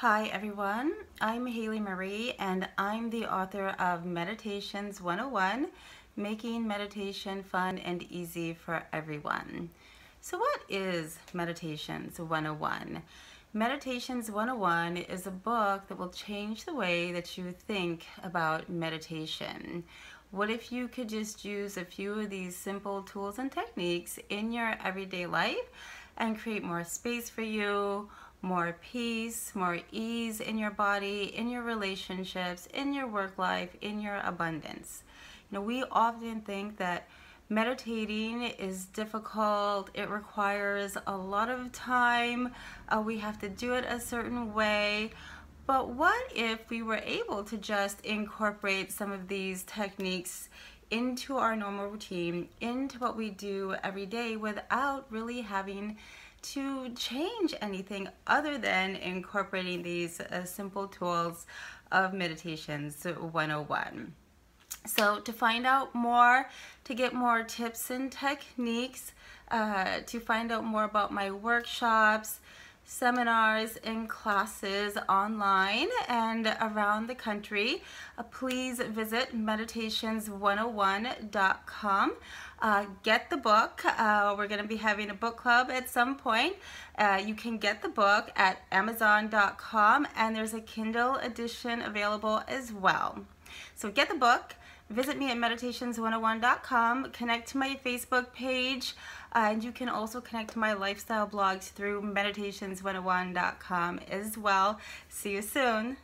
Hi everyone, I'm Haley Marie and I'm the author of Meditations 101, Making Meditation Fun and Easy for Everyone. So what is Meditations 101? Meditations 101 is a book that will change the way that you think about meditation. What if you could just use a few of these simple tools and techniques in your everyday life and create more space for you, more peace, more ease in your body, in your relationships, in your work life, in your abundance. You know, we often think that meditating is difficult, it requires a lot of time, uh, we have to do it a certain way. But what if we were able to just incorporate some of these techniques into our normal routine, into what we do every day without really having to change anything other than incorporating these uh, simple tools of Meditations 101. So to find out more, to get more tips and techniques, uh, to find out more about my workshops, seminars and classes online and around the country, uh, please visit meditations101.com. Uh, get the book. Uh, we're going to be having a book club at some point. Uh, you can get the book at amazon.com and there's a Kindle edition available as well. So get the book. Visit me at meditations101.com. Connect to my Facebook page. Uh, and you can also connect to my lifestyle blogs through meditations101.com as well. See you soon.